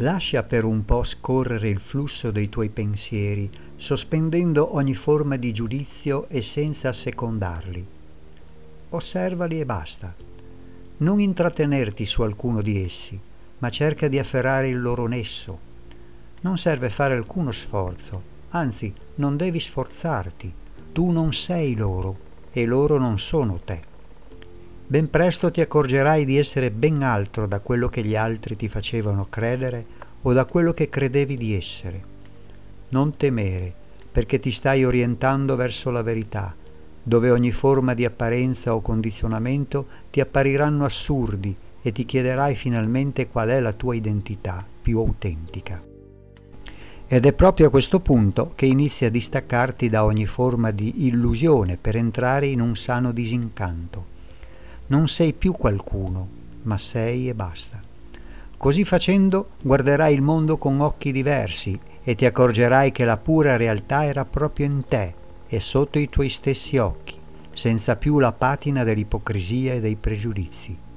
Lascia per un po' scorrere il flusso dei tuoi pensieri, sospendendo ogni forma di giudizio e senza assecondarli. Osservali e basta. Non intrattenerti su alcuno di essi, ma cerca di afferrare il loro nesso. Non serve fare alcuno sforzo, anzi non devi sforzarti. Tu non sei loro e loro non sono te. Ben presto ti accorgerai di essere ben altro da quello che gli altri ti facevano credere o da quello che credevi di essere. Non temere, perché ti stai orientando verso la verità, dove ogni forma di apparenza o condizionamento ti appariranno assurdi e ti chiederai finalmente qual è la tua identità più autentica. Ed è proprio a questo punto che inizi a distaccarti da ogni forma di illusione per entrare in un sano disincanto non sei più qualcuno, ma sei e basta. Così facendo guarderai il mondo con occhi diversi e ti accorgerai che la pura realtà era proprio in te e sotto i tuoi stessi occhi, senza più la patina dell'ipocrisia e dei pregiudizi.